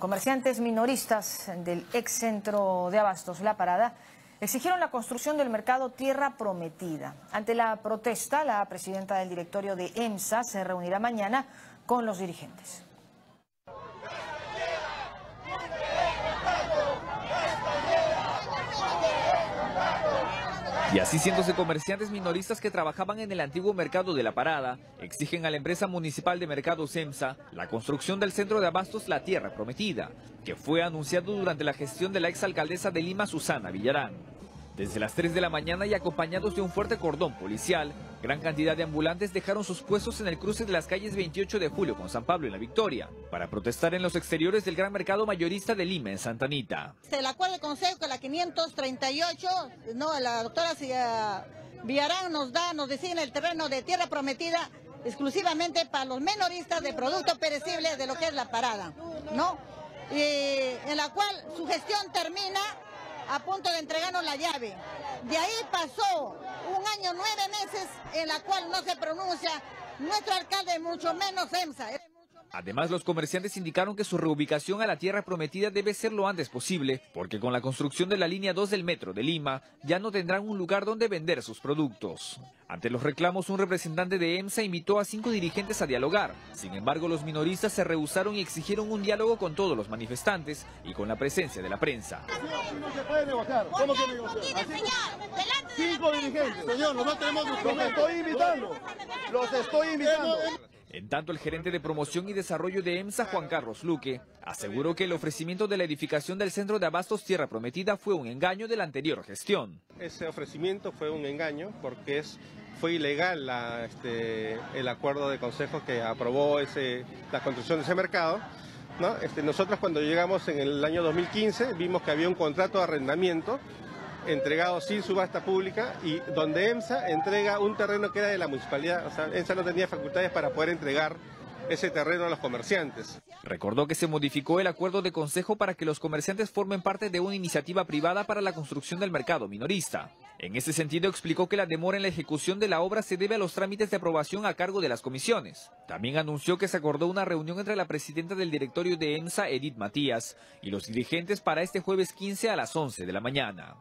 comerciantes minoristas del ex centro de abastos La Parada exigieron la construcción del mercado Tierra Prometida. Ante la protesta, la presidenta del directorio de EMSA se reunirá mañana con los dirigentes. Y así cientos de comerciantes minoristas que trabajaban en el antiguo mercado de La Parada exigen a la empresa municipal de mercados EMSA la construcción del centro de abastos La Tierra Prometida, que fue anunciado durante la gestión de la exalcaldesa de Lima, Susana Villarán. Desde las 3 de la mañana y acompañados de un fuerte cordón policial, gran cantidad de ambulantes dejaron sus puestos en el cruce de las calles 28 de julio con San Pablo y La Victoria, para protestar en los exteriores del gran mercado mayorista de Lima en Santa Anita. El acuerdo de consejo que la 538, no, la doctora Villarán nos da, nos designa el terreno de tierra prometida exclusivamente para los menoristas de productos perecibles de lo que es la parada, ¿no? Y en la cual su gestión termina a punto de entregarnos la llave. De ahí pasó un año, nueve meses, en la cual no se pronuncia nuestro alcalde, mucho menos EMSA. Además, los comerciantes indicaron que su reubicación a la tierra prometida debe ser lo antes posible, porque con la construcción de la línea 2 del metro de Lima, ya no tendrán un lugar donde vender sus productos. Ante los reclamos, un representante de EMSA invitó a cinco dirigentes a dialogar. Sin embargo, los minoristas se rehusaron y exigieron un diálogo con todos los manifestantes y con la presencia de la prensa. No se puede negociar. ¿Cómo que negociar? Cinco dirigentes. Señor, nosotros tenemos... Los estoy invitando. Los estoy invitando. En tanto, el gerente de promoción y desarrollo de EMSA, Juan Carlos Luque, aseguró que el ofrecimiento de la edificación del centro de abastos Tierra Prometida fue un engaño de la anterior gestión. Ese ofrecimiento fue un engaño porque es, fue ilegal este, el acuerdo de consejo que aprobó la construcción de ese mercado. Este, nosotros cuando llegamos en el año 2015 vimos que había un contrato de arrendamiento entregado sin subasta pública y donde EMSA entrega un terreno que era de la municipalidad. O EMSA no tenía facultades para poder entregar ese terreno a los comerciantes. Recordó que se modificó el acuerdo de consejo para que los comerciantes formen parte de una iniciativa privada para la construcción del mercado minorista. En ese sentido explicó que la demora en la ejecución de la obra se debe a los trámites de aprobación a cargo de las comisiones. También anunció que se acordó una reunión entre la presidenta del directorio de EMSA, Edith Matías, y los dirigentes para este jueves 15 a las 11 de la mañana.